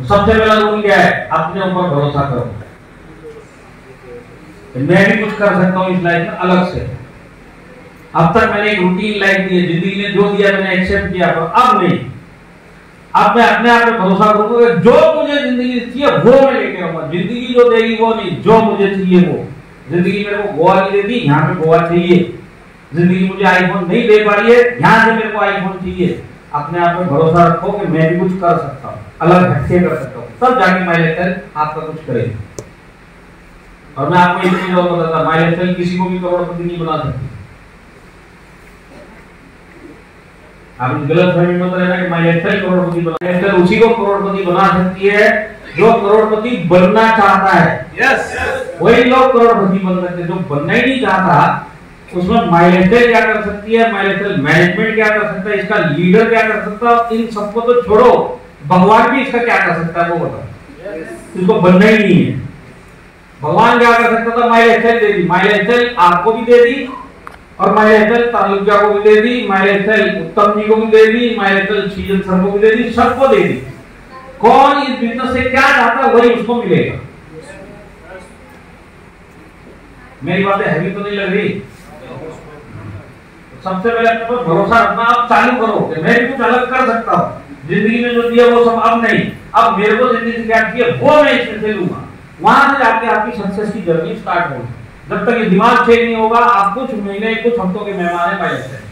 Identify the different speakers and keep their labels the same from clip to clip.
Speaker 1: सबसे पहला रूल क्या है? अपने ऊपर भरोसा करो। मैं भी कुछ कर सकता हूँ इस लाइफ में, अलग से। अब तक मैंने एक रूटीन लाइफ दी है, ज़िंदगी ने जो दिया मैंने एक्सेप्ट किया, पर अब नहीं। अब मैं अपने आप पे भरोसा करूँगा जो मुझे ज़िंदगी चाहिए, वो मैं लेके आऊँगा। ज़िंदगी जो देगी, वो नहीं। जो मुझे चाहिए, वो। ज़िंदगी मेरे को गोवा की दे दी, यहाँ पे गोवा चाहिए। ज़िंदगी मुझे आईफोन नहीं दे पा रही है, यहाँ से मेरे को आईफोन चाहिए। अपने आप में भरोसा रखो कि मैं भी कुछ कर सकता हूँ। अलग हटके कर सकता हूँ। तब जाके माई आपका कुछ करेगा। और मैं आपको एक चीज़ और बताता माई किसी को भी करोड़पति नहीं बना सकती। आप गलत फहमी मत रहना कि माई करोड़पति बना उसी को करोड़पति बना सकती है जो करोड़पति बनना चाहता है।
Speaker 2: यस
Speaker 1: वही लोग करोड़पति बन सकते जो बनना ही नहीं चाहता उसमें माइलेस्टेल क्या कर सकती है? माइलेस्टेल मैनेजमेंट क्या कर सकता है? इसका लीडर क्या कर सकता है? इन सबको तो छोड़ो। भगवान भी इसका क्या कर सकता है वो बताओ। इसको बनना ही नहीं है। भगवान क्या कर सकता था? माइलेस्टेल दे दी। माइलेस्टेल आपको भी दे दी और माइलेस्टेल तालुका को भी दे दी माइलेस्टेल उत्तम जी को भी दे दी माइलेस्टेल सीज़न सर को भी दे दी, सबको दे दी। कौन इस बिज़नेस से क्या चाहता है, वही उसको मिलेगा। मेरी बातें हैवी तो नहीं लग रही? सबसे पहले भरोसा रखना, आप चालू करो। मैं भी कुछ अलग कर सकता हूँ। ज़िंदगी में जो दिया वो सब अब नहीं। अब मेरे को ज़िंदगी से क्या चाहिए वो मैं इसमें से लूँगा वहाँ से जाके आपकी सक्सेस की जर्नी स्टार्ट होगी। जब तक ये दिमाग चेंज नहीं होगा, आप कुछ महीने, कुछ हफ्तों के मेहमान है पाए जाते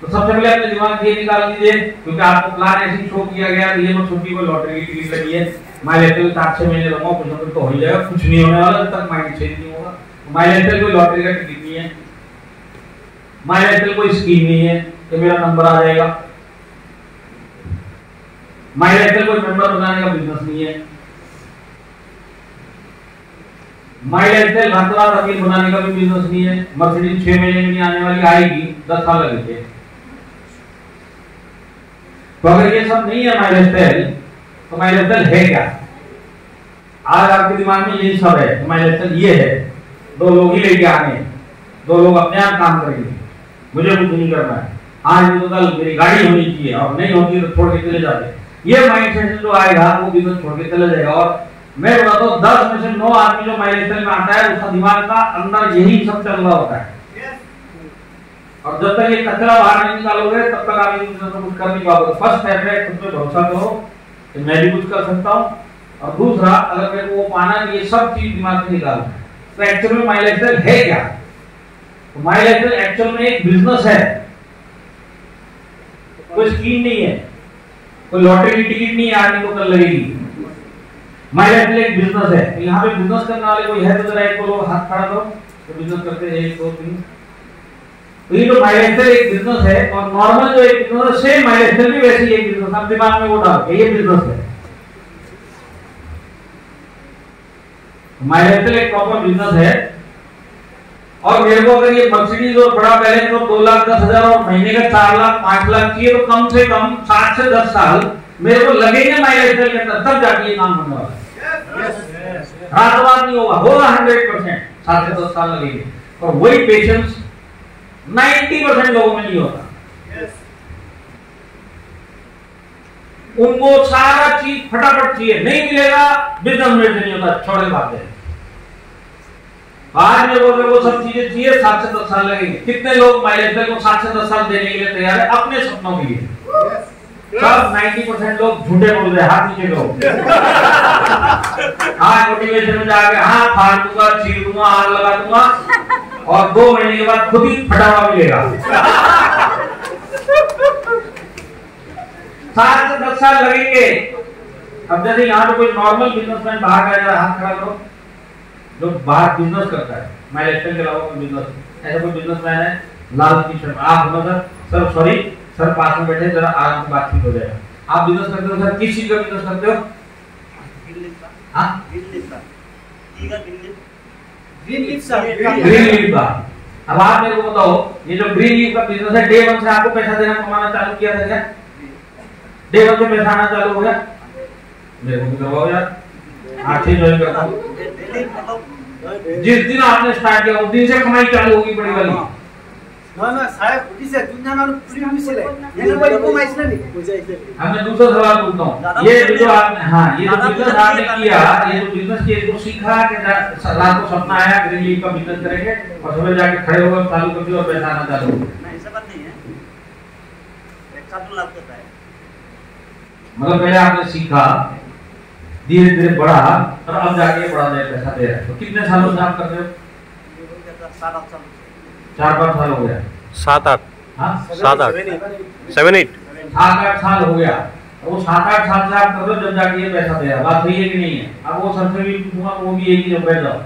Speaker 1: तो सबसे पहले अपने दिमाग ये निकाल लीजिए, क्योंकि आपको प्लान ऐसे शो किया गया ये मत सोचिए कोई लॉटरी की टिकट लगी है। माइलेटल सात, छह महीने रहूँगा कुछ ना कुछ तो हो ही जाएगा, कुछ नहीं होने वाला, जब तक माइंड चेंज नहीं होगा। माइलेटल कोई लॉटरी का टिकट नहीं है। माइलेटल कोई स्कीम नहीं है कि मेरा नंबर आ जाएगा। माई माइलेटल कोई मेंबर बनाने का बिज़नेस नहीं है। रातों अमीर बनाने का भी बिज़नेस नहीं है। मर्सिडीज छह महीने में आने वाली, आएगी दस साल लगेंगे तो अगर ये सब नहीं है माइलेस्टाइल तो माइलेस्टाइल है क्या? आज आपके दिमाग में यही सब है तो माइलेस्टाइल ये है। दो लोग ही लेके आने दो लोग अपने आप काम करेंगे। मुझे कुछ नहीं करना है। आज नहीं तो कल मेरी गाड़ी होनी चाहिए और नहीं होगी तो छोड़ के चले जाते। ये माइंड सेट जो आएगा, वो बिज़नेस छोड़ के चले जाएगा। और मैं बताता हूँ, दस में से नौ आदमी जो माइलेस्टाइल में आता है, उसका दिमाग का अंदर यही सब चल रहा होता है। और जब तक ये कचरा बाहर नहीं निकालोगे, तब तक आप इन चीज़ों कुछ कर नहीं पाओगे। फ़र्स्ट स्टेप है, खुद पे भरोसा करो कि मैं भी कुछ कर सकता हूँ। और दूसरा, अगर मेरे को वो पाना ये सब चीज़ दिमाग से निकालना है। तो एक्चुअल में माई लाइफस्टाइल है क्या? तो माई लाइफस्टाइल एक्चुअल में एक बिज़नेस है। कोई स्कीम नहीं है। कोई लॉटरी की टिकट नहीं है, आदमी को कल लगेगी। माई लाइफस्टाइल एक बिज़नेस है। तो यहाँ पे बिज़नेस करने वाले कोई है तो जरा एक को हाथ खड़ा करो। तो बिज़नेस करते हैं एक, दो, तीन। तो ये जो माइलेस्टर एक बिज़नेस है और नॉर्मल जो एक बिज़नेस है सेम माइलेस्टर भी वैसी एक बिज़नेस आप दिमाग में वो डाल के ये बिज़नेस है। माइलेस्टर एक प्रॉपर बिज़नेस है। और मेरे को अगर ये मर्सिडीज और बड़ा बैलेंस और दो लाख, दस हज़ार और महीने का चार लाख, पाँच लाख चाहिए तो कम से कम सात से दस साल मेरे को लगेंगे माइलेस्टर के अंदर तब जाके ये काम होने वाला रात रात नहीं होगा होगा हंड्रेड परसेंट सात से दस साल लगेंगे। और वही पेशेंस 90 परसेंट लोगों में नहीं होता। उनको सारा चीज़ फटाफट चाहिए, नहीं मिलेगा, बिज़नेस में नहीं होता, छोड़े बात। है आज बोल रहे वो सब चीज़ें चाहिए सात से दस साल लगेंगे। कितने लोग माइलेज को सात से दस साल देने के लिए तैयार है? अपने सपनों के लिए। सब 90 परसेंट लोग झूठे बोल रहे हाथ नीचे करो। आज मोटिवेशन में जाके हाँ फाड़ दूँगा चीर दूँगा आग लगा दूँगा और दो महीने के बाद खुद ही फटावा मिलेगा। सात से दस साल लगेंगे। अब जैसे यहाँ पे कोई नॉर्मल बिजनेसमैन बाहर का हाथ खड़ा करो। जो बाहर बिज़नेस करता है। मैं इलेक्शन के अलावा कोई बिज़नेस ऐसा कोई बिजनेसमैन है? लाल टी शर्ट आप हम सर सर सॉरी सर पास में बैठे जरा आराम से बातचीत हो जाएगा। आप बिज़नेस करते हो सर किस चीज़ का बिज़नेस करते हो? हाँ?
Speaker 2: ग्रीन लीफ
Speaker 1: का अब आप मेरे को बताओ ये जो ग्रीन लीफ का बिज़नेस है डे वन से आपको पैसा देना कमाना चालू किया था क्या? डे वन से पैसा आना चालू हो गया? मेरे को भी करवाओ यार। अच्छी ज्वाइन करता हूँ। जिस दिन आपने स्टार्ट किया उस दिन से कमाई चालू होगी बड़ी वाली।
Speaker 2: ना ना साहब जिसे दुनिया में लोग फ्री मिले ये वाली को मैं इसलिए नहीं मुझे इसलिए
Speaker 1: हमने दूसरा सवाल पूछता हूँ। ये जो आपने हाँ ये जो बिज़नेस आपने किया ये जो बिज़नेस किया इसको सीखा कि रात को सपना आया ग्रीन लीव का बिज़नेस करेंगे और सुबह जाके खड़े होकर चालू कर दिया और पैसा आना चालू मतलब पहले आपने सीखा धीरे धीरे बढ़ा और अब जाके बड़ा नया पैसा दे रहे हैं। तो कितने सालों से आप कर रहे हो। चार पाँच साल हो गया।
Speaker 3: सात आठ।
Speaker 1: हाँ?
Speaker 3: सात आठ। सेवन एट
Speaker 1: सात आठ साल हो गया। वो सात आठ साल से आप कर रहे हो जब जाके ये पैसा दे रहा बात सही है कि नहीं है। अब वो सर से भी पूछूँगा वो भी यही जब बैठ जाओ।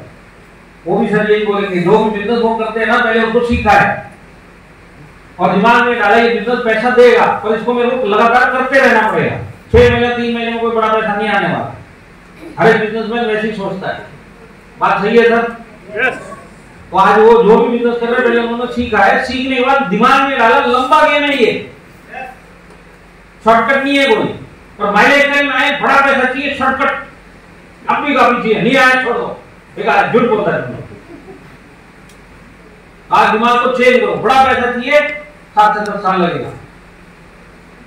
Speaker 1: वो भी सर यही बोलेंगे जो बिज़नेस वो करते हैं ना पहले उसको सीखा है। और दिमाग में डाला ये बिज़नेस पैसा देगा पर इसको मेरे को लगातार करते रहना पड़ेगा। छह महीने तीन महीने में कोई बड़ा पैसा नहीं आने वाला। हर एक बिजनेसमैन वैसे ही सोचता है। बात सही है सर? तो आज वो जो भी बिज़नेस कर रहे हैं पहले उन्होंने सीखा है सीखने के बाद दिमाग में डाला लंबा गेम है ये। शॉर्टकट नहीं है कोई। पर माइलेज टाइम आए बड़ा पैसा चाहिए शॉर्टकट अब भी काफ़ी चाहिए। नहीं आया छोड़ दो। बेकार झूठ बोलता है आज दिमाग को चेंज करो। बड़ा पैसा चाहिए सात से दस साल लगेगा।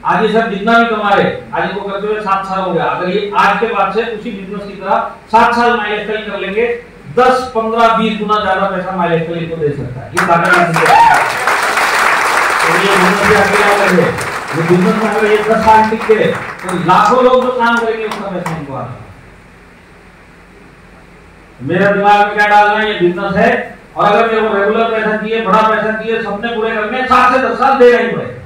Speaker 1: आज ये सब जितना भी कमा रहे, आज इनको करते हुए सात साल हो गया। अगर ये आज के बाद से उसी बिज़नेस की तरह सात साल माइलेज कल कर लेंगे, दस, पंद्रह, बीस गुना ज़्यादा पैसा माइलेज कल इनको दे सकता है। ये ताकत तो ये बिज़नेस में अगर ये दस साल टिक गए तो लाखों लोग जो काम करेंगे पैसा इनको आ रहा मेरा दिमाग में क्या डालना है, ये बिज़नेस है। और अगर मेरे को रेगुलर पैसा चाहिए, बड़ा पैसा सपने पूरे करने सात से दस साल देना ही। पड़ेगा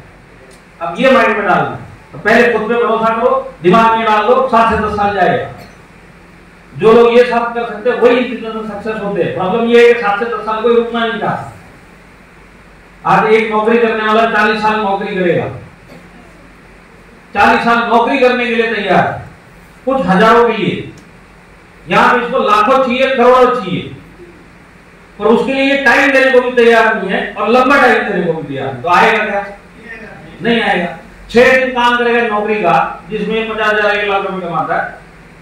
Speaker 1: अब ये माइंड में डालना तो पहले खुद पे भरोसा करो, दिमाग में डाल दो, सात से दस साल जाएगा। जो लोग ये सब कर सकते हैं, वही बिज़नेस में सक्सेस होते हैं। प्रॉब्लम ये है कि सात से दस साल कोई रुकना नहीं चाहता। आज एक नौकरी करने वाला चालीस साल नौकरी करेगा। चालीस साल नौकरी करने के लिए तैयार कुछ हज़ारों के लिए। यहाँ पे इसको लाखों चाहिए, करोड़ों चाहिए। पर उसके लिए टाइम देने को भी तैयार नहीं है और लंबा टाइम देने को भी तैयार तो आएगा क्या? नहीं आएगा। छह दिन काम करेगा नौकरी का, जिसमें पचास हज़ार, एक लाख रुपए कमाता है।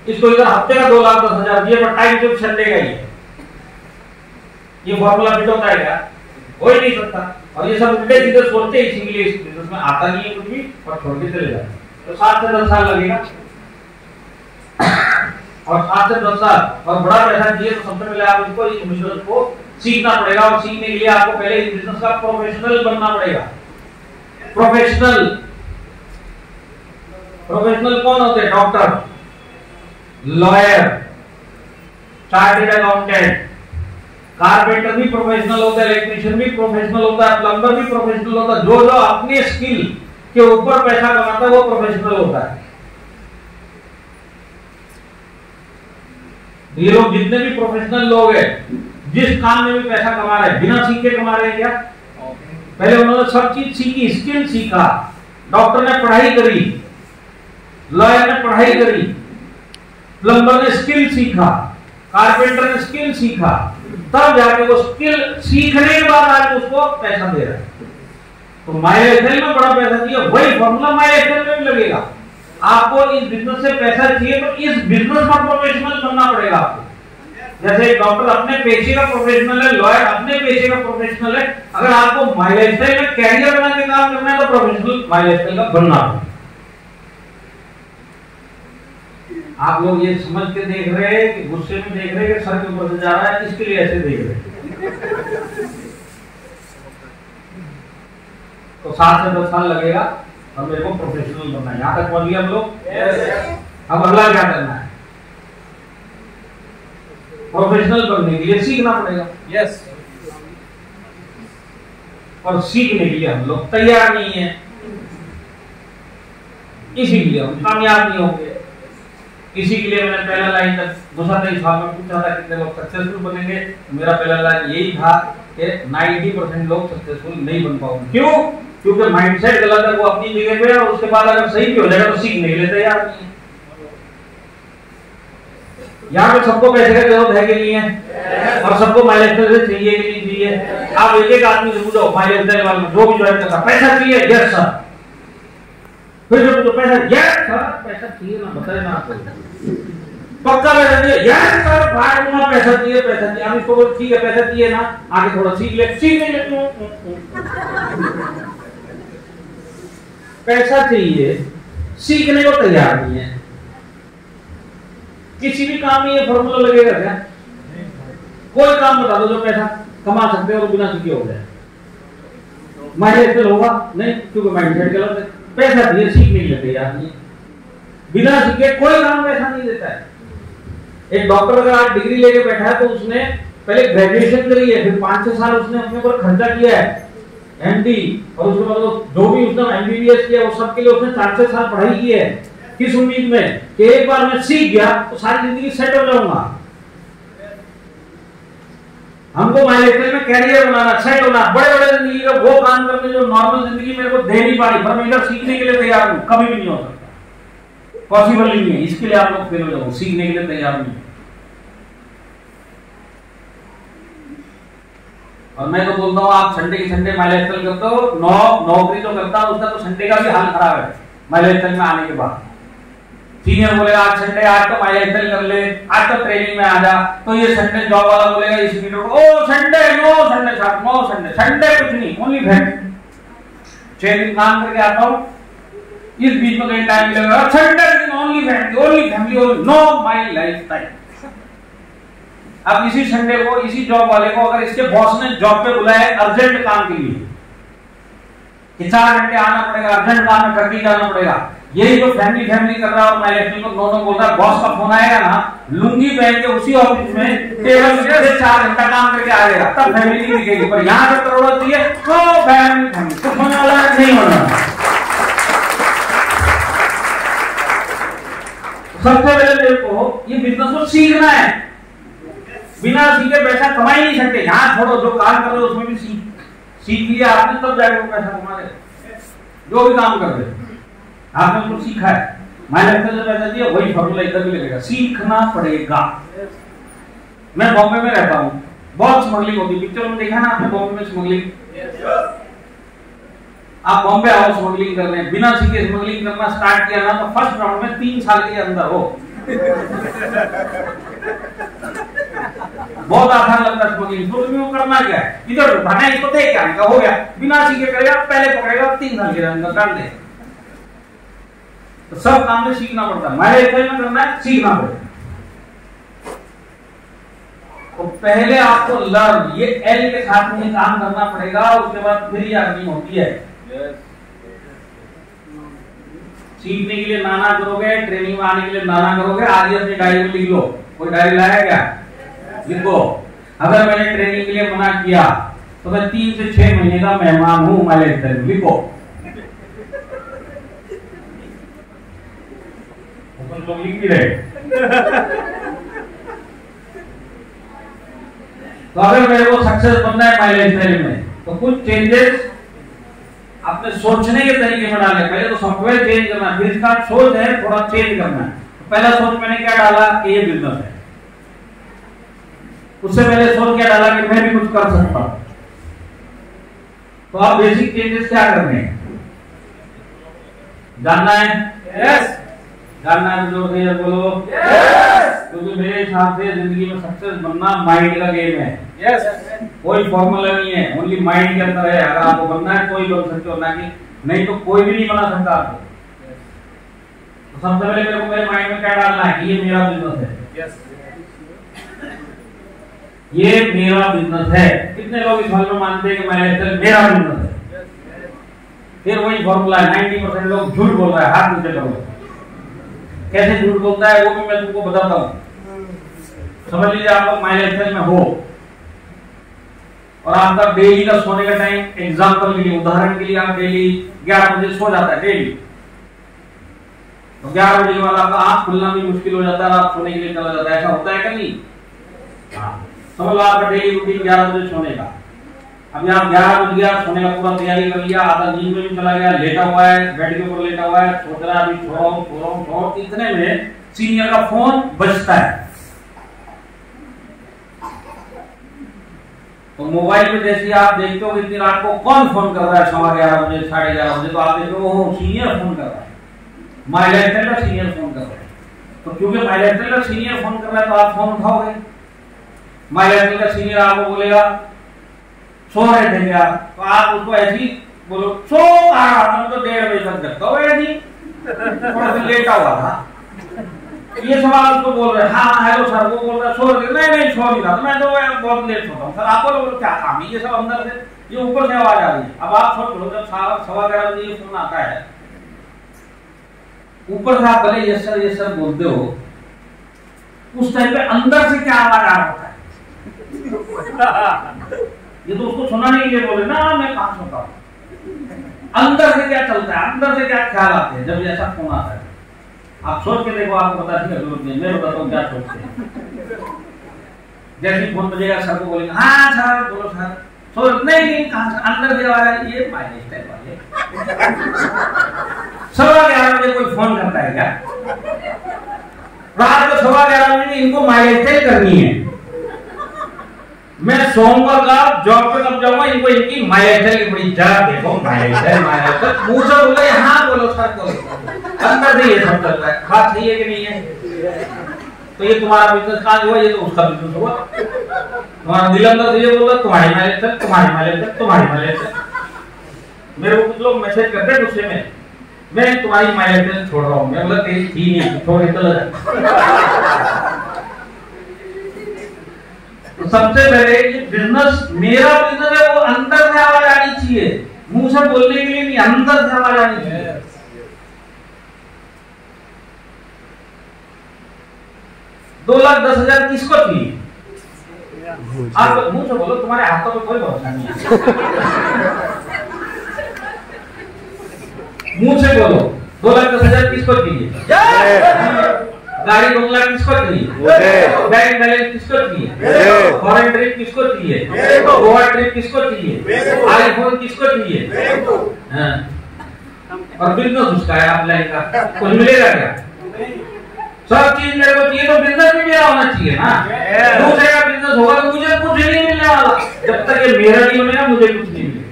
Speaker 1: इसको इधर हफ़्ते का दो लाख दस हज़ार दिए पर टाइम सिर्फ़ संडे का ही ये फॉर्मूला फिट होता है क्या? हो ही नहीं सकता। और ये सब उल्टे सीधे सोचते हैं इसीलिए इस बिज़नेस में आता नहीं है कुछ भी, और छोड़ के चले जाते हैं। तो सात से दस साल लगेगा। और सात से दस साल, और बड़ा पैसा चाहिए तो सबसे पहले आप इसको, इस बिज़नेस को सीखना पड़ेगा, और सीखने के लिए आपको पहले इस बिज़नेस का प्रोफेशनल बनना पड़ेगा। प्रोफेशनल प्रोफेशनल कौन होते हैं? Doctor lawyer chartered accountant carpenter भी प्रोफेशनल होता है इलेक्ट्रिशियन भी प्रोफेशनल होता है प्लम्बर भी प्रोफेशनल होता है। जो जो अपने स्किल के ऊपर पैसा कमाता है, वो प्रोफेशनल होता है। ये लोग जितने भी प्रोफेशनल लोग हैं, जिस काम में भी पैसा कमा रहे हैं, बिना सीख के कमा रहे हैं क्या? पहले उन्होंने सब चीज़ सीखी, स्किल सीखा। डॉक्टर ने पढ़ाई करी, लॉयर ने पढ़ाई करी, प्लम्बर ने स्किल सीखा, कारपेंटर ने स्किल सीखा। तब जाके वो स्किल सीखने के बाद आज उसको पैसा दे रहा है। तो माई एक्सेल में बड़ा पैसा चाहिए वही फॉर्मूला माई एक्सेल में भी लगेगा। आपको इस बिज़नेस से पैसा चाहिए तो इस बिज़नेस में प्रोफेशनल बनना पड़ेगा आपको। जैसे एक डॉक्टर अपने पेशे का प्रोफेशनल है लॉयर अपने पेशे का प्रोफेशनल है अगर आपको माई लाइफस्टाइल में कैरियर बना के काम करना है तो प्रोफेशनल माई लाइफस्टाइल का बनना। है आप लोग ये समझ के देख रहे हैं कि गुस्से में देख रहे हैं कि सर के ऊपर से जा रहा है इसके लिए ऐसे देख रहे हैं? तो सात से दस साल लगेगा और मेरे को प्रोफेशनल बनना है। यहाँ तक पहुँच गए हम लोग? अब अगला क्या करना है? प्रोफेशनल बनने के लिए सीखना पड़ेगा।
Speaker 2: यस
Speaker 1: और सीखने के लिए हम लोग तैयार नहीं है। इसीलिए हम कामयाब नहीं होंगे। इसी के लिए मैंने पहला लाइन तक दूसरा तेईस साल में पूछा था कितने लोग सक्सेसफुल बनेंगे। मेरा पहला लाइन यही था कि 90 परसेंट लोग सक्सेसफुल नहीं बन पाओगे। क्यों? क्योंकि माइंडसेट गलत है वो अपनी जगह पे है और उसके बाद अगर सही भी हो जाएगा तो सीखने के लिए तैयार नहीं है। यहाँ पे सबको पैसे का ज़रूरत है कि नहीं है? और सबको माइलेज से चाहिए कि नहीं चाहिए आप एक एक आदमी से पूछो माइलेज देने वाले जो भी ज्वाइन करता पैसा चाहिए यस सर फिर जो पूछो पैसा यस सर पैसा चाहिए ना बताए ना आपको। पक्का पैसा चाहिए यार सर भाई दूँगा पैसा चाहिए पैसा चाहिए हम इसको बोले, ठीक है, पैसा चाहिए ना, आगे थोड़ा सीख ले। सीख ले पैसा चाहिए सीखने को तैयार नहीं है। किसी भी काम में ये फॉर्मूला लगेगा क्या कोई काम बता दो जो पैसा कमा सकते हो और बिना सीखे हो जाए। माइंड सेट होगा नहीं, क्योंकि माइंड सेट गलत है। पैसा दिए तैयार नहीं है बिना सीखे कोई काम पैसा नहीं देता है। एक डॉक्टर अगर आज डिग्री लेके बैठा है तो उसने पहले ग्रेजुएशन करी है, फिर पाँच छह साल उसने अपने ऊपर खर्चा किया है। एमडी और उसके बाद जो भी उसने एमबीबीएस किया, वो सब के लिए उसने चार छह साल पढ़ाई की है। किस उम्मीद में? कि एक बार मैं सीख गया तो सारी ज़िंदगी सेट हो जाऊँगा हमको माइलेज में कैरियर बनाना सेट होना बड़े बड़े ज़िंदगी का वो काम करने जो नॉर्मल ज़िंदगी मेरे को दे नहीं पाई, पर मैं इधर सीखने के लिए तैयार हूँ, कभी भी नहीं हो सकता। पॉसिबल नहीं है, इसके लिए आप लोग फेल हो जाओ, सीखने के लिए तैयार नहीं और मैं तो बोलता हूँ, आप संडे की संडे माइलेज करते हो, नौ, नौकरी जो करता है, उसका तो संडे का भी हाल खराब है माइलेज में आने के बाद। सीनियर बोलेगा आज संडे आज तो माइलेज कर ले, आज तो ट्रेनिंग में आ जा। तो ये संडे जॉब वाला बोलेगा, इस मीटर को, ओ संडे नो संडे साहब नो संडे संडे कुछ नहीं ओनली फैक्ट छह दिन काम करके आता हूँ। इस बीच में कहीं टाइम मिलेगा Sunday only family only family only no my life time अब इसी संडे को, इसी जॉब वाले को अगर इसके बॉस ने जॉब पे बुलाया अर्जेंट काम के लिए, कि चार घंटे आना पड़ेगा अर्जेंट काम में करके जाना पड़ेगा यही जो फैमिली फैमिली कर रहा है और मैं इलेक्ट्रिक को दोनों बोल रहा है बॉस का फ़ोन आएगा ना, लुंगी पहन के उसी ऑफ़िस में टेबल से चार घंटा काम करके आ जाएगा, तब फैमिली नहीं दिखेगी। पर यहाँ अगर करोड़ों चाहिए तो फैमिली फैमिली कुछ होने वाला नहीं होने सबसे पहले मेरे को ये बिज़नेस को सीखना है। बिना सीखे पैसा कमा ही नहीं सकते। यहाँ छोड़ो, जो काम कर रहे हो उसमें भी सीख सीख लिया आपने, तब जाके वो पैसा कमा रहे। जो भी काम कर रहे आपने उसको सीखा है? मैंने जो पैसा दिया वही फॉर्मूला इधर भी लगेगा। सीखना पड़ेगा। मैं बॉम्बे में रहता हूँ। बहुत स्मगलिंग होती पिक्चर में देखा ना आपने बॉम्बे में स्मगलिंग आप बॉम्बे आओ स्मगलिंग कर रहे हैं बिना सीखे स्मगलिंग करना स्टार्ट किया ना तो फ़र्स्ट राउंड में तीन साल के अंदर हो। बहुत आसान लगता है स्मगलिंग तो तुम्हें वो करना क्या है? इधर उठाना इसको देख के आने का हो गया। बिना सीखे करेगा पहले पकड़ेगा तीन साल के अंदर डाल दे। तो सब काम में सीखना पड़ता है। हमारे में करना है सीखना पड़ेगा। तो पहले आपको लर्न ये एल के साथ में काम करना पड़ेगा उसके बाद फिर ये अर्निंग होती है। सीखने के लिए नाना करोगे ट्रेनिंग में आने के लिए नाना करोगे आज ही अपनी डायरी में लिख लो। कोई डायरी लाया क्या? लिखो अगर मैंने ट्रेनिंग के लिए मना किया तो मैं तीन से छह महीने का मेहमान हूँ में। लिखो। लोग लिख भी रहे। तो अगर मेरे को सक्सेस बनना है माइलेज में तो कुछ चेंजेस अपने सोचने के तरीके में डाले। पहले तो सॉफ्टवेयर चेंज करना फिर इसका सोच है, थोड़ा चेंज करना है। पहला सोच मैंने क्या डाला कि ये बिज़नेस है। उससे पहले सोच क्या डाला कि मैं भी कुछ कर सकता हूँ। तो आप बेसिक चेंजेस क्या करने हैं? जानना है? यस जानना है ज़ोर से बोलो। यस क्योंकि मेरे हिसाब से ज़िंदगी में सक्सेस बनना माइंड का गेम है। यस कोई फॉर्मूला नहीं है ओनली माइंड के अंदर है। अगर आपको बनना है कोई बन सकते हो ना कि नहीं तो कोई भी नहीं बना सकता आपको। तो सबसे पहले मेरे को मेरे माइंड में क्या डालना है कि ये मेरा बिज़नेस है। यस ये मेरा बिज़नेस है। कितने लोग इस हाल में मानते हैं कि मैं मेरा बिज़नेस है? फिर वही फॉर्मूला है नाइनटी परसेंट लोग झूठ बोल रहा है हाथ नीचे करो। कैसे झूठ बोलता है वो भी मैं तुमको बताता हूँ। समझ लीजिए आप लोग माइल में हो। और आपका डेली का सोने का टाइम एग्ज़ाम्पल के लिए, उदाहरण के लिए आप डेली ग्यारह बजे सो जाता है डेली तो ग्यारह बजे के बाद आपका आँख खुलना भी मुश्किल हो जाता है आप सोने के लिए चला जाता है। ऐसा होता है क्या नहीं? हाँ। समझ लो आपका डेली रूटीन ग्यारह बजे सोने का। अभी आप ग्यारह बज गया, सोने का पूरा तैयारी कर लिया, आधा नींद में भी चला गया, लेटा हुआ है बेड के ऊपर लेटा हुआ है, सोच रहा अभी इतने में सीनियर का फ़ोन बजता है। तो मोबाइल में जैसे आप देखते हो इतनी रात को कौन फ़ोन कर रहा है, सवा ग्यारह बजे, साढ़े ग्यारह बजे तो आप देखते हो सीनियर फ़ोन कर रहा है। माई का सीनियर फ़ोन कर रहा है। तो क्योंकि माइलेक्ट्रिक का सीनियर फ़ोन कर रहा है तो आप फ़ोन उठाओगे। माइलेक्ट्रिक का सीनियर आपको बोलेगा सो रहे थे क्या तो आप उसको ऐसी बोलो, सो आ रहा था? तो डेढ़ बजे तक जगता हूँ ऐसी थोड़ा सा लेटा हुआ था। ये सवाल उसको बोल रहे हैं हाँ हेलो सर वो बोल रहा सो रहे नहीं नहीं, सो नहीं रहा था मैं तो बहुत लेट सोता हूँ। सर, आप बोलो बोलो, क्या काम है? ये सब अंदर से, ये ऊपर से आवाज़ आ रही है। अब आप लो जब सवा ग्यारह बजे ये फ़ोन आता है, ऊपर से आप भले सर सर बोलते हो, उस टाइम पे अंदर से क्या आवाज़ आ रहा होता है? ये तो उसको सुनाने के लिए बोले, ना, मैं कहा सुनता हूँ। अंदर से क्या चलता है? अंदर से क्या ख्याल आते हैं? जब ऐसा फ़ोन आता है। आप सोच के देखो, आपको बता दिया ज़रूरत नहीं मैं बताता हूँ क्या सोचते हैं। जैसे फ़ोन बजेगा, सर को बोलेंगे हाँ सर, बोलो, सर। सो नहीं नहीं, कहा अंदर से आ रही है ये माइनस टाइप वाले। सवा ग्यारह बजे कोई फ़ोन करता है क्या? रात को सवा ग्यारह बजे इनको माइलेज करनी है। मैं सोमवार का जॉब पे कब जाऊँगा? इनको इनकी माइलेज की बड़ी जरा देखो। माइलेज मुँह से बोले हाँ बोलो, सर बोलो। अंदर से ये सब चल रहा है। बात सही है कि नहीं है? तो ये तुम्हारा बिज़नेस कहाँ हुआ? ये तो उसका बिज़नेस हुआ। तुम्हारा दिल अंदर से ये बोल तुम्हारी तक तुम्हारी तक तुम्हारी तक मेरे को कुछ लोग मैसेज करते हैं गुस्से में। मैं तुम्हारी माइलेज छोड़ रहा हूँ। मैं बोला, तेरी थी नहीं, छोड़ के चला तो सबसे पहले ये बिज़नेस मेरा बिज़नेस है वो अंदर से आवाज़ आनी चाहिए। मुँह से बोलने के लिए नहीं अंदर से आवाज़ आनी चाहिए। दो लाख दस हज़ार किसको चाहिए? आप मुँह से बोलो तुम्हारे हाथों में कोई भरोसा नहीं है। मुँह से बोलो दो लाख दस हज़ार किसको चाहिए? गाड़ी बंगला किसको चाहिए? बैंक बैलेंस किसको चाहिए। फॉरेन ट्रिप किसको चाहिए?
Speaker 4: को।
Speaker 1: गोवा ट्रिप किसको चाहिए। आईफोन किसको चाहिए? हाँ। और बिज़नेस उसका है ऑफलाइन का। कुछ मिलेगा क्या? सब चीज़ मेरे को चाहिए तो बिज़नेस भी मेरा होना चाहिए ना। दूसरे का बिज़नेस होगा तो मुझे कुछ नहीं मिलने वाला जब तक ये मेरा नहीं मिलेगा मुझे कुछ नहीं मिलेगा।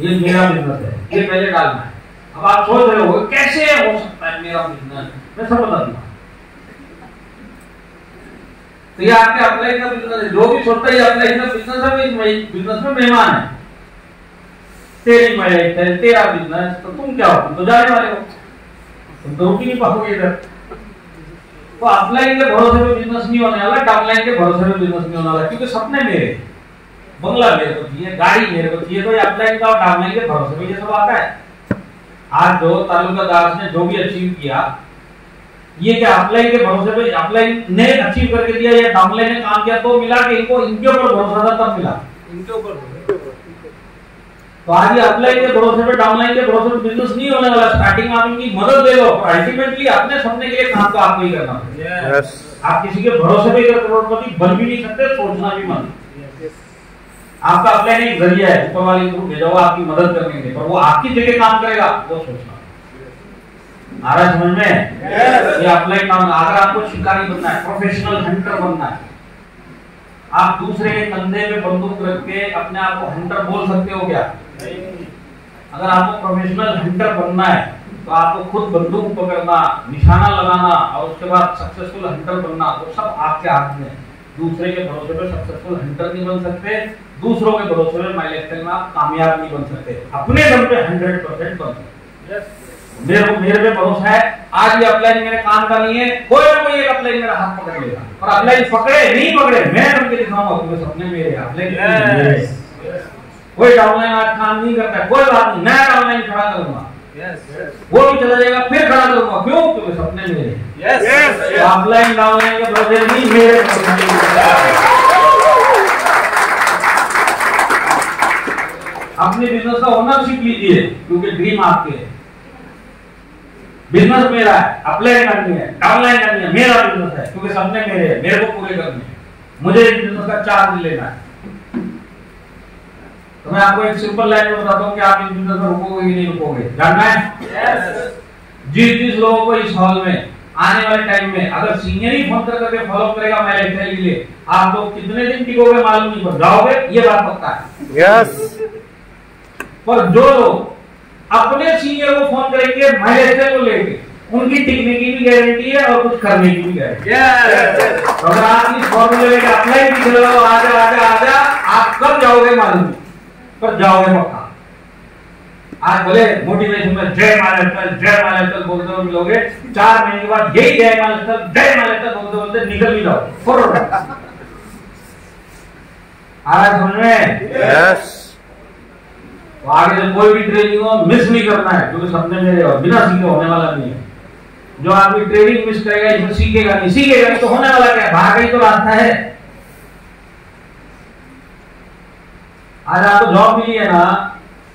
Speaker 1: ये मेरा बिज़नेस है। ये पहले डालना है। अब आप सोच रहे हो कैसे हो सकता है मेरा बिज़नेस मैं सब बता दूँगा तो ये आपके अप्लाई का बिज़नेस है। जो भी सोचता है अप्लाई का बिज़नेस है इस बिज़नेस में मेहमान है। तेरी माइलेज है, तेरा बिज़नेस तो तुम क्या हो? तुम तो जाने वाले हो। तुम तो रुक ही नहीं पाओगे इधर। तो ऑफलाइन के भरोसे पे बिज़नेस नहीं होने वाला डाउनलाइन के भरोसे पे बिज़नेस नहीं होने वाला, क्योंकि सपने मेरे। बंगला मेरे को चाहिए, गाड़ी मेरे को चाहिए तो ये ऑफलाइन का और डाउनलाइन के भरोसे पे ये सब आता है। आज जो तालुकादार ने जो भी अचीव किया ये क्या अपलाइन के भरोसे पे अपलाइन ने अचीव करके दिया या डाउनलाइन ने काम किया तो मिला कि इनको इनके ऊपर भरोसा था तब मिला।
Speaker 2: इनके ऊपर
Speaker 1: तो आज ये अपलाइन के भरोसे पे डाउनलाइन के भरोसे पे बिज़नेस नहीं होने वाला। स्टार्टिंग आप इनकी मदद दे लो अल्टीमेटली अपने सपने के लिए काम तो आपको ही करना। पड़ेगा
Speaker 3: यस
Speaker 1: आप किसी के भरोसे पे इधर करोड़पति बन भी नहीं सकते सोचना भी मत। आपका अपलाइन एक ज़रिया है ऊपर वाले को भेजा हुआ आपकी मदद करने के लिए पर वो आपकी जगह काम करेगा वो सोचना। रहा समझ में? ये अपलाइन काम अगर आपको शिकारी बनना है प्रोफेशनल हंटर बनना है। आप दूसरे के कंधे पे बंदूक रख के अपने आप को हंटर बोल सकते हो क्या? अगर आपको प्रोफेशनल हंटर बनना है तो आपको खुद बंदूक पकड़ना निशाना लगाना और उसके बाद सक्सेसफुल हंटर बनना वो सब आपके हाथ में है। दूसरे के भरोसे पे सक्सेसफुल हंटर नहीं बन सकते दूसरों के भरोसे पे माई में आप कामयाब नहीं बन सकते। अपने दम पे हंड्रेड परसेंट बन सकते। मेरे मेरे पे भरोसा है आज ये अपलाइन मेरे काम का नहीं है कोई ना कोई एक अपलाइन मेरा हाथ पकड़ लेगा। और अपलाइन पकड़े नहीं पकड़े मैं करके दिखाऊँगा क्योंकि सपने मेरे अपलाइन कोई डाउनलाइन आज काम नहीं करता है कोई बात नहीं मैं डाउनलाइन खड़ा करूँगा। वो भी चला जाएगा फिर खड़ा करूँगा क्यों? क्योंकि सपने मेरे। ऑफलाइन डाउनलाइन के भरोसे नहीं मेरे अपने बिज़नेस का ओनरशिप लीजिए क्योंकि ड्रीम आपके है। बिज़नेस मेरा है अप्लाई करनी है डाउनलाइन करनी है मेरा बिज़नेस है क्योंकि सपने मेरे हैं मेरे को पूरे करने हैं। मुझे इस बिज़नेस का चार्ज लेना है। तो मैं आपको एक सिंपल लाइन में बताता हूँ कि आप इस बिज़नेस में रुकोगे कि नहीं रुकोगे। जानना है? जिस जिस लोगों को इस हॉल में आने वाले टाइम में अगर सीनियर ही फ़ोन कर करके फॉलो करेगा मैं लेक्चर के लिए आप लोग कितने दिन टिकोगे मालूम नहीं पड़ जाओगे ये बात पक्का है।
Speaker 3: यस
Speaker 1: पर जो लोग अपने सीनियर को फ़ोन करेंगे मैं लेक्चर को लेके उनकी टिकने की भी गारंटी है और कुछ करने की भी गारंटी. तो अगर आप इस फॉर्मूले लेके अप्लाई भी कर लो आजा आजा आजा आप कब जाओगे मालूम? पर जाओगे पक्का। आज बोले मोटिवेशन में जय मालेश्वर जय मालेश्वर बोलते हुए मिलोगे। चार महीने के बाद यही जय मालेश्वर जय मालेश्वर बोलते बोलते निकल भी जाओ। फुर्र आज समझ में
Speaker 3: यस
Speaker 1: तो आगे जब कोई भी ट्रेनिंग हो मिस नहीं करना है, क्योंकि सपने मेरे और बिना सीखे होने वाला नहीं है। जो आदमी ट्रेनिंग मिस करेगा, इसमें सीखेगा नहीं। सीखेगा नहीं तो होने वाला क्या? बाहर ही तो रास्ता है। आज आपको जॉब मिली है ना,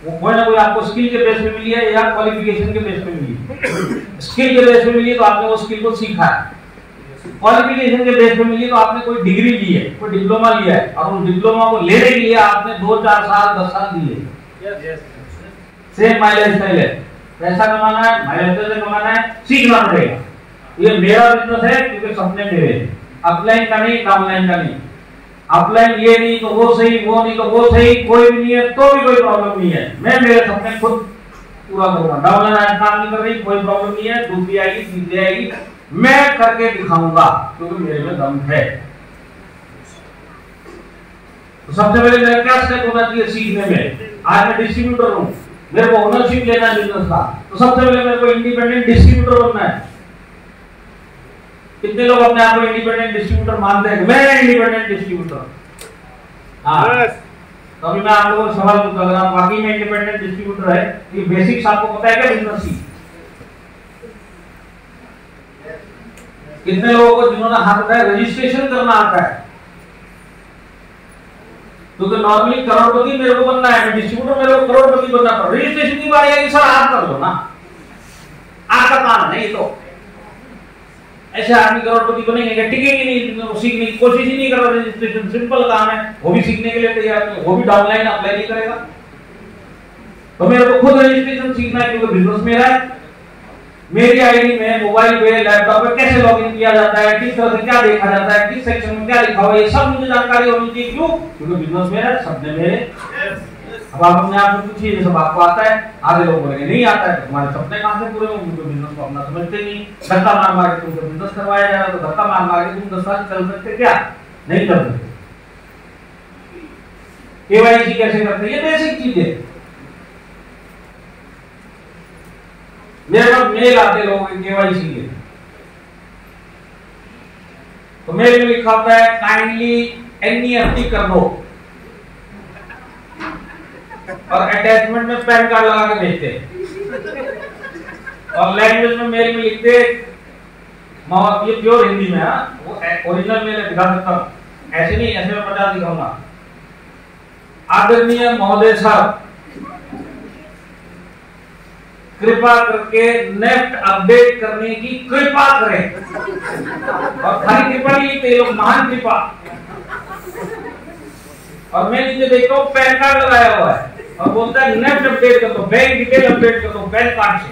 Speaker 1: वो कोई ना कोई आपको स्किल के बेस पे मिली है या क्वालिफिकेशन के बेस पे मिली है। स्किल के बेस पे मिली तो आपने वो स्किल को सीखा है। क्वालिफिकेशन के बेस पे मिली तो आपने कोई डिग्री ली है, कोई डिप्लोमा लिया है। और उस डिप्लोमा को लेने के लिए आपने दो, चार साल, दस साल दिए। सेम माइलेज स्टाइल पैसा कमाना है माइलेज से कमाना है सीखना पड़ेगा ये मेरा बिज़नेस है, क्योंकि सपने मेरे अपलाइन का नहीं डाउनलाइन का नहीं। अपलाइन ये नहीं तो वो सही, वो नहीं तो वो सही, कोई भी नहीं है तो भी कोई प्रॉब्लम नहीं है। मैं मेरे सपने खुद पूरा करूँगा। डाउनलाइन आज काम नहीं कर रही, कोई प्रॉब्लम नहीं है, दूसरी आएगी, तीसरी आएगी। मैं करके दिखाऊँगा, क्योंकि मेरे में दम है। तो सबसे पहले मेरा क्या स्टेप होना चाहिए सीखने में आज मैं डिस्ट्रीब्यूटर हूँ। मेरे को ओनरशिप लेना है बिज़नेस का। तो सबसे पहले मेरे को इंडिपेंडेंट डिस्ट्रीब्यूटर बनना है। कितने लोग अपने आप को इंडिपेंडेंट डिस्ट्रीब्यूटर मानते हैं? मैं इंडिपेंडेंट डिस्ट्रीब्यूटर हाँ। तो अभी मैं आप लोगों को सवाल पूछता हूँ, अगर आप वाकई में इंडिपेंडेंट डिस्ट्रीब्यूटर है ये बेसिक्स आपको पता है क्या बिज़नेस की? कितने लोगों को जिन्होंने हाथ उठाया? रजिस्ट्रेशन करना आता है। क्योंकि नॉर्मली करोड़पति मेरे को बनना है डिस्ट्रीब्यूटर मेरे को करोड़पति बनना पड़ रजिस्ट्रेशन की बात है सर आप कर लो ना। आपका काम है ये तो। ऐसे आदमी करोड़पति बनेंगे क्या टिकेंगे नहीं सीखने की कोशिश ही नहीं कर रहा रजिस्ट्रेशन सिंपल काम है, वो भी सीखने के लिए तैयार नहीं, वो भी डाउनलाइन अप्लाई नहीं करेगा। तो मेरे को खुद रजिस्ट्रेशन सीखना है, क्योंकि बिज़नेस मेरा है। मेरी आईडी में मोबाइल पे लैपटॉप पे कैसे लॉगिन किया जाता है, किस तरह से क्या देखा जाता है, किस सेक्शन में क्या लिखा हुआ है, ये सब मुझे जानकारी होनी चाहिए, क्यों? क्योंकि बिज़नेस मेरा है सपने मेरे अब आप अपने आप से पूछिए ये सब आपको आता है, आधे लोग बोलेंगे, नहीं आता है तो तुम्हारे सपने कहाँ से पूरे होंगे? क्योंकि बिज़नेस को अपना समझते नहीं। धक्का मार मार के तुमको बिज़नेस करवाया जा रहा है तो धक्का मार मार के तुम दस साल चल सकते क्या? नहीं कर सकते। केवाईसी कैसे करते ये बेसिक चीज़ें। मेरे पास मेल आते लोगों के केवाईसी के। तो मेल में लिखा होता है काइंडली एनईएफटी कर दो। और अटैचमेंट में पैन कार्ड लगा के भेजते और लैंग्वेज में मेल में लिखते ये प्योर हिंदी में है वो ओरिजिनल मेल दिखा सकता हूँ। ऐसे नहीं, ऐसे में पचास दिखाऊँगा आदरणीय महोदय साहब कृपा करके नेट अपडेट करने की कृपा करें। और खाली कृपा नहीं लिखते ये लोग महान कृपा। और मैं नीचे देखता हूँ, पैन कार्ड लगाया हुआ है। और बोलता है, नेट अपडेट कर दो, बैंक डिटेल अपडेट कर दो, पैन कार्ड से।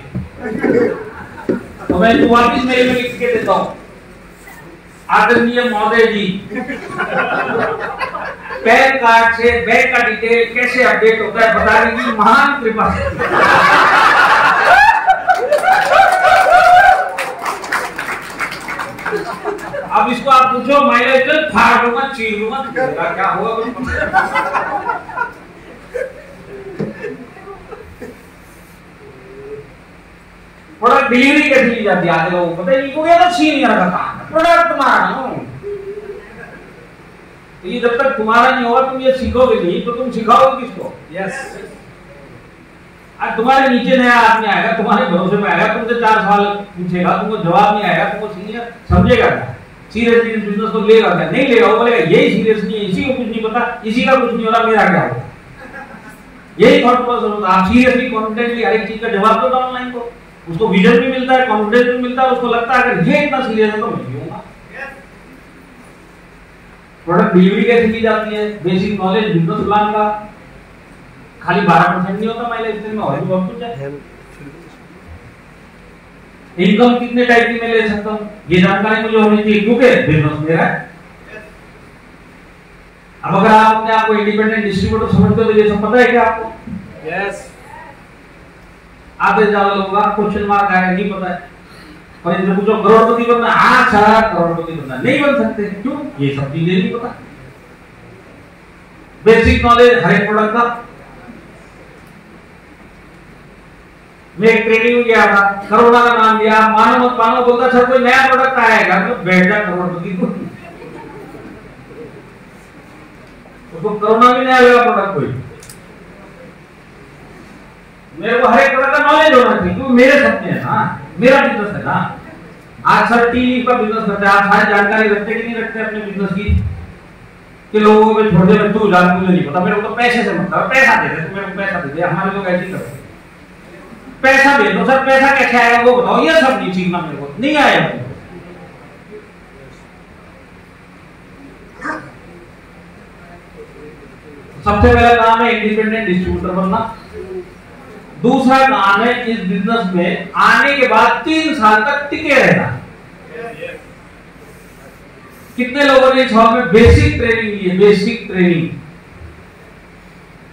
Speaker 1: तो मैं तो वापिस मेल में लिख के देता हूँ। आदरणीय महोदय जी, पैन कार्ड से बैंक का डिटेल कैसे अपडेट होता है, बता की महान कृपा। अब इसको आप पूछो माइलेज चल फाड़ दूँगा चीर दूँगा क्या क्या कुछ प्रोडक्ट डिलीवरी कैसे ली जाती है आधे लोगों को? पता ही नहीं को तो छीन नहीं रखा प्रोडक्ट तुम्हारा ना तो ये जब तक तुम्हारा नहीं होगा तुम ये सीखोगे नहीं तो तुम सिखाओगे किसको?
Speaker 2: Yes.
Speaker 1: आज तुम्हारे नीचे नया आदमी आएगा तुम्हारे भरोसे में आएगा तुमसे चार साल पूछेगा तुमको जवाब नहीं आएगा तुमको सीनियर समझेगा क्या? सीरियसली इस बिज़नेस को लेगा क्या? नहीं लेगा वो बोलेगा यही सीरियस नहीं है इसी को कुछ नहीं पता इसी का कुछ नहीं हो रहा मेरा क्या होगा? यही थॉट प्रोसेस होता है। आप सीरियसली कॉन्फिडेंटली हर एक चीज़ का जवाब दो ऑनलाइन को। उसको विजन भी मिलता है कॉन्फिडेंस भी मिलता है उसको लगता है अगर ये इतना सीरियस है तो मैं भी होऊँगा. प्रोडक्ट डिलीवरी कैसे की जाती है? बेसिक नॉलेज बिज़नेस प्लान का। खाली 12 परसेंट नहीं होता माइलेज में और भी बहुत कुछ है। इनकम कितने टाइप की मैं ले सकता हूँ? ये जानकारी मुझे होनी चाहिए क्योंकि बिज़नेस मेरा है। अब अगर आप अपने आप को इंडिपेंडेंट डिस्ट्रीब्यूटर समझते हो तो ये सब पता है क्या आपको?
Speaker 2: Yes.
Speaker 1: आधे ज़्यादा लोग का क्वेश्चन मार्क आएगा नहीं पता है। और इनसे पूछो करोड़पति बनना हाँ? अच्छा करोड़पति बनना नहीं बन सकते। क्यों? ये सब चीज़ें नहीं पता। बेसिक नॉलेज हर एक प्रोडक्ट का मैं एक ट्रेनिंग में गया था, करोड़ा का नाम दिया मानो मत मानो, बोलता, सर, कोई नया प्रोडक्ट आएगा तो बैठ जा करोड़पति को उसको करोना भी नया लगा प्रोडक्ट कोई। मेरे को हर एक प्रोडक्ट का नॉलेज होना चाहिए, क्योंकि मेरे सपने हैं ना, मेरा बिज़नेस है ना। आज सर टीवी का बिज़नेस करते हैं आप सारी जानकारी रखते कि नहीं रखते अपने बिज़नेस की, कि लोगों को छोटे बच्चों जान मुझे नहीं पता मेरे को तो पैसे से मतलब पैसा दे दे तू मेरे को पैसा दे दे, हमारे लोग ऐसे ही करते पैसा दे दो, सर, पैसा कैसे आएगा वो बताओ, ये सब नहीं सीखना मेरे को, नहीं आया। सबसे पहला काम है इंडिपेंडेंट डिस्ट्रीब्यूटर बनना। दूसरा काम है इस बिज़नेस में आने के बाद तीन साल तक टिके रहना। कितने लोगों ने इस में बेसिक ट्रेनिंग ली है बेसिक ट्रेनिंग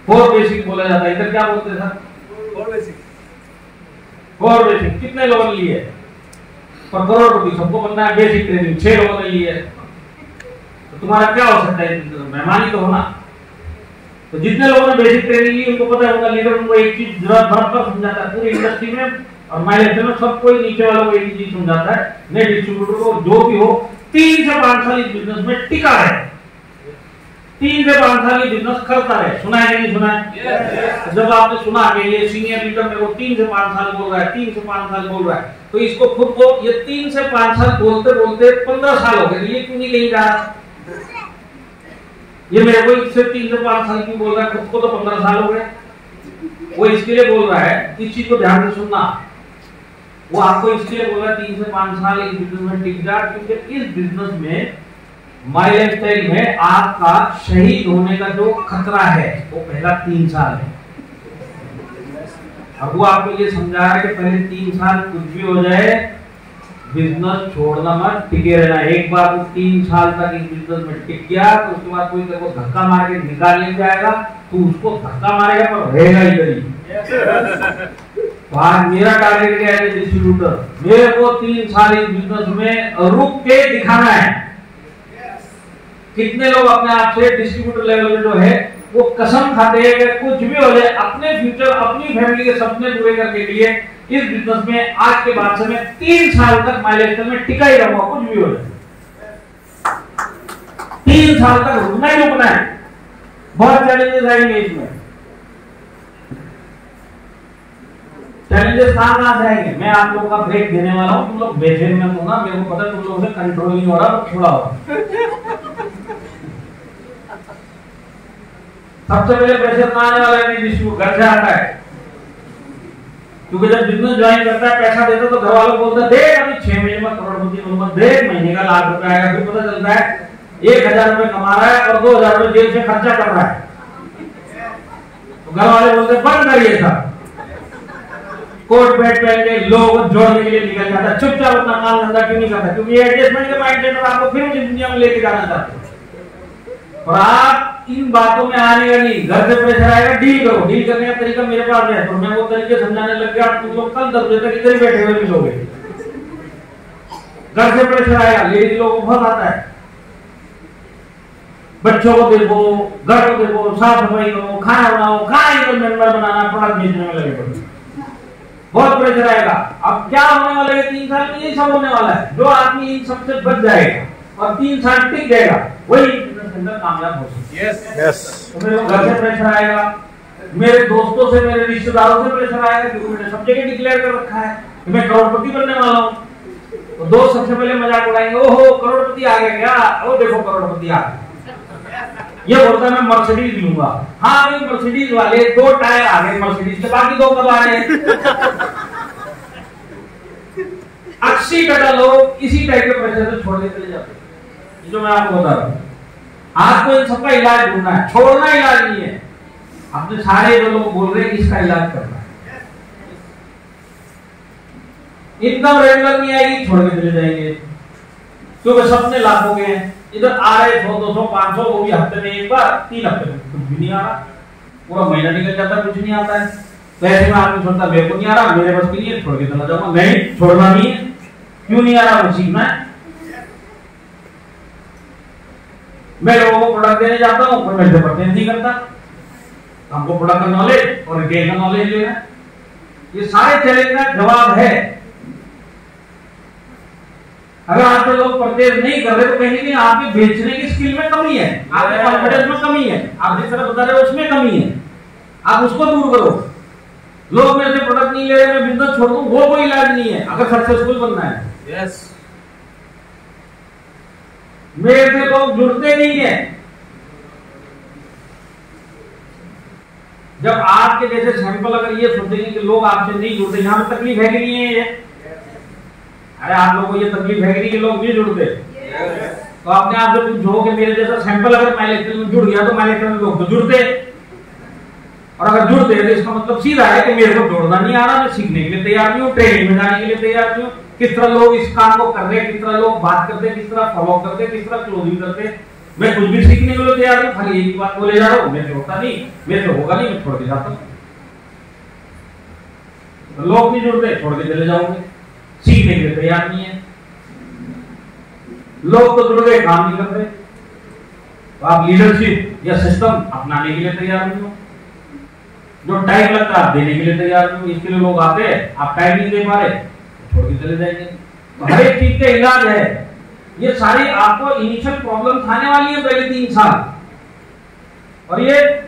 Speaker 1: फोर बेसिक बोला जाता है, इधर क्या बोलते हैं, सर? फोर बेसिक कितने लोगों ने लिए? रुपये, सबको बनना है बेसिक ट्रेनिंग छह लोगों ने लिए। तो तुम्हारा क्या हो सकता है? मेहमान ही तो होना तो जितने लोगों ने बेसिक ट्रेनिंग ली, उनको पता है उनका लीडर उनको एक चीज़ समझाता है पूरी इंडस्ट्री में, और माइलेज में सब कोई नीचे वालों को एक चीज़ समझाता है। नए डिस्ट्रीब्यूटर को जो भी हो, तीन से पाँच साल इस बिज़नेस में टिका है तीन से पाँच साल ये बिज़नेस करता है। सुना है नहीं सुना है? जब आपने सुना कि ये सीनियर लीडर मेरे को तीन से पाँच साल बोल रहा है तीन से पाँच साल बोल रहा है तो इसको खुद को ये तीन से पाँच साल बोलते बोलते पंद्रह साल हो गए तो ये क्यों नहीं कहीं जा रहा? ये मेरे को इससे तीन से पाँच साल क्यों बोल रहा है? खुद को तो पंद्रह साल हो गए। वो इसके लिए बोल रहा है इस चीज़ को ध्यान से सुनना। वो आपको इसके लिए बोल रहा है तीन से पाँच साल इस बिज़नेस में टिक जा क्योंकि इस बिज़नेस में माई लाइफ में आपका शहीद होने का जो खतरा है, वो पहला तीन साल है। अब वो आपको ये समझा रहा है कि पहले तीन साल कुछ भी हो जाए बिज़नेस छोड़ना मत, टिके रहना। एक बार वो तीन साल तक इस बिज़नेस में टिक गया तो उसके बाद कोई तेरे को धक्का मार के निकाल ले जाएगा तो उसको धक्का मारेगा, पर रहेगा ही नहीं आज मेरा टारगेट क्या है डिस्ट्रीब्यूटर मेरे को तीन साल इस बिज़नेस में रुक के दिखाना है। कितने लोग अपने आप से डिस्ट्रीब्यूटर लेवल में जो है, वो कसम खाते हैं कि कुछ भी हो जाए, अपने फ्यूचर अपनी फैमिली के सपने पूरे करने के लिए इस बिज़नेस में आज के बाद से मैं तीन साल तक माइलेज में टिका ही रहूँगा, कुछ भी हो जाए। तीन साल तक रुकना ही रुकना है। बहुत चैलेंजेस आएँगे इसमें। चैलेंजेस कहाँ कहाँ से आएँगे? मैं आप लोगों का ब्रेक देने वाला हूँ। तुम लोग बेचैन में होगा मेरे को पता है तुम लोगों से कंट्रोल नहीं हो रहा तो थोड़ा हो। सबसे पहले पैसे कहाँ आने वाला है डिस्ट्रीब्यूट घर से आता है। क्योंकि जब बिज़नेस ज्वाइन करता है, पैसा देता तो घर वालों को बोलता देख अभी छह महीने में करोड़पति बनूँगा देख महीने का लाख रुपए आएगा, फिर पता चलता है, एक हज़ार रुपए कमा रहा है और दो हज़ार रुपए जेब से खर्चा कर रहा है। तो घर वाले बोलते बंद करिए सब। कोट, पैंट पहन के लोग जोड़ने के लिए निकल जाता है। चुपचाप अपना काम धंधा क्यों नहीं करता? क्योंकि एडजस्टमेंट के माइंड सेट आपको फिर दुनिया में लेके जाना चाहते हैं। और आप इन बातों में आने का नहीं घर से प्रेशर आएगा डील करो। डील करने का तरीका मेरे पास है तो मैं वो तरीके समझाने लग गया तुम लोग कल दस बजे तक इधर ही बैठे हुए मिलोगे। घर से प्रेशर आएगा लेडीज़ लोगों को बहुत आता है। बच्चों को देखो, घर को देखो साफ़ सफ़ाई करो, खाना बनाओ, कहाँ इधर मेंबर बनाना प्रोडक्ट बेचने में लगे पड़े। बहुत प्रेशर आएगा अब क्या होने वाला है तीन साल में यही सब होने वाला है। जो आदमी इन सबसे बच जाएगा और तीन साल टिक जाएगा, वही के अंदर कामयाब हो सकता
Speaker 3: यस
Speaker 1: तो मेरे को घर से प्रेशर आएगा। मेरे दोस्तों से मेरे रिश्तेदारों से प्रेशर आएगा क्योंकि मैंने सब जगह डिक्लेयर कर रखा है कि मैं करोड़पति बनने वाला हूँ। तो दोस्त सबसे पहले मज़ाक उड़ाएँगे ओहो करोड़पति आ गया क्या? ओ देखो करोड़पति आ गया। ये बोलता है मैं मर्सिडीज लूँगा। हाँ मैं मर्सिडीज वाले दो टायर आ गए मर्सिडीज के बाकी दो कब आ रहे हैं? अस्सी टका लोग इसी टाइप के प्रेशर से छोड़ के चले जाते हैं। जो मैं आपको बता रहा हूँ। आपको इन सबका इलाज ढूंढना है, छोड़ना इलाज नहीं है। अपने सारे जो लोग बोल रहे हैं इसका इलाज करना है। इनकम रेगुलर नहीं आएगी छोड़ के चले जाएँगे। क्योंकि सपने लाखों के हैं। इधर आ रहे सौ, दो सौ, पाँच सौ, वो भी हफ़्ते में एक बार, तीन हफ़्ते में। कुछ भी नहीं आ रहा। पूरा महीना निकल जाता कुछ नहीं आता है। तो में आदमी सोचता मेरे को नहीं आ रहा, मेरे बस के लिए छोड़ के चला जाऊँगा। नहीं, छोड़ना नहीं है। क्यों नहीं आ रहा? वो सीखना है। मैं लोगों को प्रोडक्ट देने जाता हूँ कोई मेरे से परचेज नहीं करता। हमको प्रोडक्ट का नॉलेज और रिटेल का नॉलेज लेना ये सारे चैलेंज का जवाब है। अगर आपके लोग परचेज नहीं कर रहे तो कहीं नहीं आपके बेचने की स्किल में कमी है आपके कॉन्फिडेंस में कमी है आप जिस तरह बता रहे हो उसमें कमी है। आप उसको दूर करो। लोग मेरे से प्रोडक्ट नहीं ले रहे मैं बिज़नेस छोड़ दूँ वो कोई इलाज नहीं है अगर सक्सेसफुल बनना है।
Speaker 2: यस
Speaker 1: मेरे से लोग जुड़ते नहीं है। जब आपके जैसे सैंपल अगर ये सोचेंगे कि लोग आपसे नहीं जुड़ते, यहाँ में तकलीफ़ है कि नहीं है ये? अरे आप लोगों को ये तकलीफ़ है कि नहीं लोग नहीं जुड़ते? तो अपने आप से पूछो कि मेरे जैसा सैंपल अगर माइलेक्ट्रिक में जुड़ गया तो माइलेक्ट्रिक में लोग तो जुड़ते। और अगर जुड़ते तो इसका मतलब सीधा है कि मेरे को जोड़ना नहीं आ रहा, मैं सीखने के लिए तैयार नहीं हूँ, ट्रेनिंग में जाने के लिए तैयार नहीं हूँ। किस तरह लोग इस काम को कर रहे हैं, किस तरह लोग बात करते हैं, किस तरह फॉलो करते हैं, किस तरह क्लोजिंग करते हैं। मैं कुछ भी सीखने के लिए तैयार हूँ, खाली एक बात बोले जा रहा हूँ, मैं जोड़ता नहीं मेरे से होगा नहीं, मैं छोड़ के जाता हूँ। तो लोग नहीं जुड़ते, छोड़ के चले जाओगे। सीखने के लिए तैयार नहीं है। लोग तो जुड़ गए, काम नहीं करते। तो आप लीडरशिप या सिस्टम अपनाने के लिए तैयार नहीं हो। जो टाइम लगता है, आप देने के लिए तैयार नहीं हो। इसके लिए लोग आते हैं, आप टाइम नहीं दे पा रहे। तो छोड़ के चले जाएँगे। हर एक चीज़ का इलाज है। ये सारी आपको इनिशियल प्रॉब्लम आने वाली है पहले तीन साल। और ये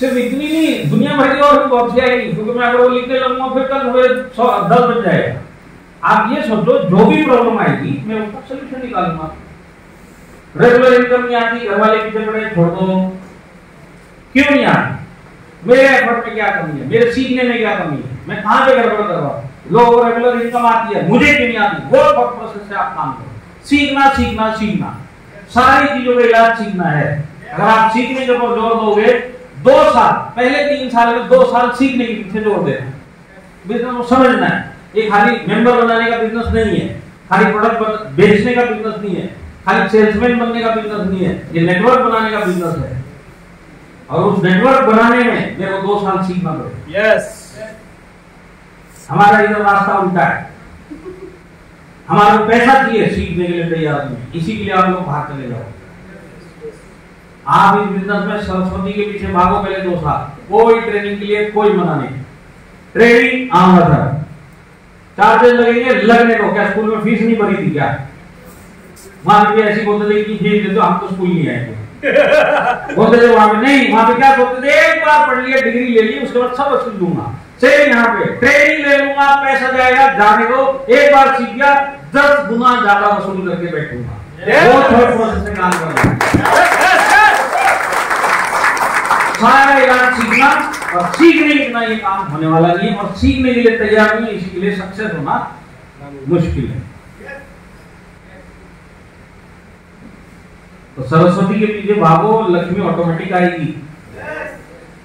Speaker 1: सिर्फ़ इतनी नहीं, दुनिया भर की और भी बहुत सी आएगी। क्योंकि मैं अगर वो लिखने लगूँगा, फिर कल हुए सौ, दस बज जाएगा। आप ये सोचो, जो भी प्रॉब्लम आएगी, मैं उसका सोल्यूशन निकालूँगा। रेगुलर इनकम नहीं आती, घर वाले पीछे पड़े छोड़ दो। क्यों नहीं आती? मेरे एफर्ट में क्या कमी है? मेरे सीखने में क्या कमी है? मैं कहाँ पे गड़बड़ कर रहा हूँ? लोग रेगुलर इनकम आती है, मुझे क्यों नहीं आती? वो प्रोसेस से आप काम करो। सीखना सीखना सीखना। सारी चीज़ों का इलाज सीखना है। अगर आप सीखने के ऊपर ज़ोर दोगे, दो साल, पहले तीन साल में दो साल सीखने के पीछे ज़ोर देना बिज़नेस को समझना है। ये खाली मेंबर बनाने का बिज़नेस नहीं है। खाली प्रोडक्ट बेचने का बिज़नेस नहीं है। खाली सेल्समैन बनने का बिज़नेस नहीं है। ये नेटवर्क बनाने का बिज़नेस है। और उस नेटवर्क बनाने में मेरे को दो साल सीखना पड़ेगा।
Speaker 2: यस
Speaker 1: हमारा इधर रास्ता उल्टा है। हमारे पैसा चाहिए सीखने के लिए तैयार नहीं इसी के लिए आप लोग बाहर चले जाओ। आप इस बिज़नेस में सरस्वती के पीछे भागो, पहले दो साल। कोई ट्रेनिंग के लिए कोई मना नहीं। ट्रेनिंग आम था चार्जेस लगेंगे, लगने को क्या स्कूल में फ़ीस नहीं भरी थी क्या? वहाँ पे ऐसी बोलते थे कि फ़ीस दे दो हम तो स्कूल नहीं आएँगे बोलते थे वहाँ पे, नहीं, वहाँ पे क्या बोलते थे? एक बार पढ़ लिया डिग्री ले ली, उसके बाद सब वसूल दूँगा। सेम यहाँ पे। ट्रेनिंग ले लूँगा पैसा जाएगा जाने दो। एक बार सीख गया दस गुना ज़्यादा वसूल करके बैठूँगा। सारा इलाज सीखना और सीखने के बिना ये काम होने वाला नहीं है और सीखने के लिए तैयार नहीं है इसी के लिए सक्सेस होना मुश्किल है। तो सरस्वती के पीछे भागो लक्ष्मी ऑटोमेटिक आएगी।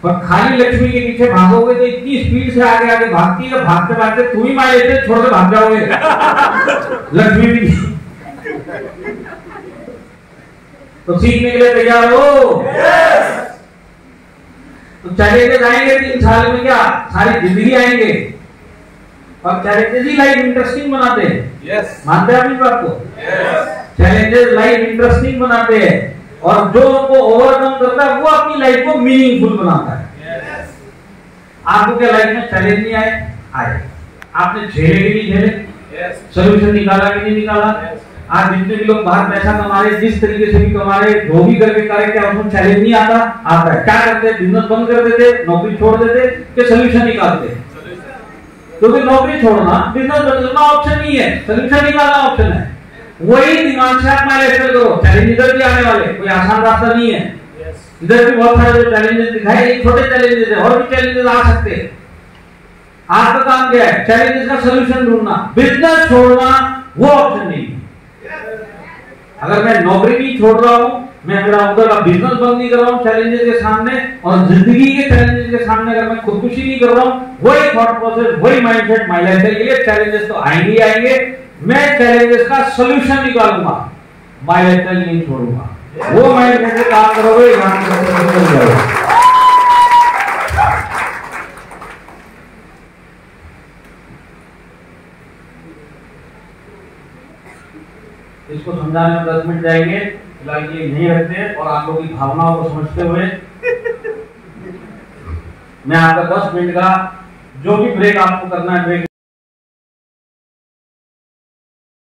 Speaker 1: पर खाली लक्ष्मी के पीछे भागोगे तो इतनी स्पीड से आगे आगे भागती है भागते भागते तुम ही मारे लेते छोड़ के भाग जाओगे। लक्ष्मी भी तो सीखने के लिए तैयार हो? तो चैलेंजेस आएँगे तीन साल में क्या? सारी ज़िंदगी आएँगे। और चैलेंजेस ही लाइफ इंटरेस्टिंग बनाते हैं। मानते हैं आप इस बात को? चैलेंजेस लाइफ इंटरेस्टिंग बनाते हैं। और जो उनको ओवरकम करता है वो अपनी लाइफ को मीनिंगफुल बनाता है। आपको क्या लाइफ में चैलेंज नहीं आए? आए। आपने झेले कि नहीं झेले? सोल्यूशन निकाला कि नहीं निकाला? आज जितने भी लोग बाहर पैसा कमा रहे जिस तरीके से भी कमा रहे जो भी करके करे क्या उसमें चैलेंज नहीं आता आता है। क्या करते? बिज़नेस बंद कर देते नौकरी छोड़ देते कि सोल्यूशन निकालते? क्योंकि नौकरी छोड़ना बिज़नेस बंद करना ऑप्शन नहीं है। सोल्यूशन निकालना ऑप्शन है। वही दिमाग से आप मैनेजमेंट करो चैलेंज इधर भी आने वाले। कोई आसान रास्ता नहीं है। Yes. इधर भी बहुत सारे जो चैलेंजेस दिखाए ये छोटे चैलेंजेस है और भी चैलेंजेस आ सकते हैं। आपका काम क्या है? चैलेंजेस का सोल्यूशन ढूंढना। बिज़नेस छोड़ना वो ऑप्शन नहीं है। अगर मैं नौकरी नहीं छोड़ रहा हूँ मैं मेरा उधर का बिज़नेस बंद नहीं कर रहा हूँ चैलेंजेस के सामने और ज़िंदगी के चैलेंजेस के सामने अगर मैं खुदकुशी नहीं कर रहा हूँ वही थॉट प्रोसेस वही माइंडसेट लाइफ के लिए चैलेंजेस तो आएँगे ही आएँगे। मैं चैलेंजेस का सोल्यूशन निकालूँगा। लाइफ नहीं छोड़ूँगा। वो माइंडसेट से काम करोगे, यहाँ से इसको समझाने में दस मिनट जाएँगे। फ़िलहाल ये नहीं रखते और आप लोगों की भावनाओं को समझते हुए। मैं आपका दस मिनट का जो भी ब्रेक आपको करना है ब्रेक